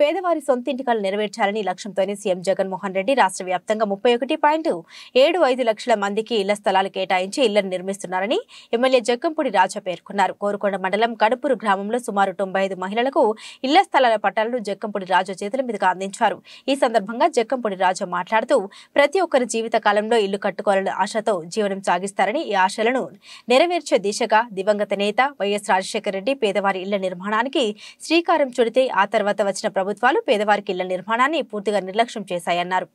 పేదవారి సొంతింటి కళ నెరవేర్చాలని లక్ష్యంతోనే సీఎం జగన్మోహన్ రెడ్డి రాష్ట్ర వ్యాప్తంగా ముప్పై ఒకటి పాయింట్ ఏడు ఐదు లక్షల మందికి ఇళ్ళ స్థలాలు కేటాయించి ఇళ్ళను నిర్మిస్తున్నారని ఎమ్మెల్యే జగ్గంపూడి రాజా పేర్కొన్నారు. కోరుకొండ మండలం కడుపూరు గ్రామంలో సుమారు తొంభై ఐదు మహిళలకు ఇళ్ళ స్థలాల పట్టాలను జగ్గంపూడి రాజా చేతుల మీదుగా అందించారు. ఈ సందర్భంగా జగ్గంపూడి రాజా మాట్లాడుతూ ప్రతి ఒక్కరి జీవిత కాలంలో ఇల్లు కట్టుకోవాలనే ఆశతో జీవనం సాగిస్తారని ఈ ఆశలను నెరవేర్చే దిశగా దివంగత నేత వైఎస్ రాజశేఖర రెడ్డి పేదవారి ఇళ్ళ నిర్మాణానికి శ్రీకారం చుడితే ఆ తర్వాత వచ్చిన ప్రభుత్వాలు పేదవారికి ఇళ్ళ నిర్మాణాన్ని పూర్తిగా నిర్లక్ష్యం చేశాయన్నారు.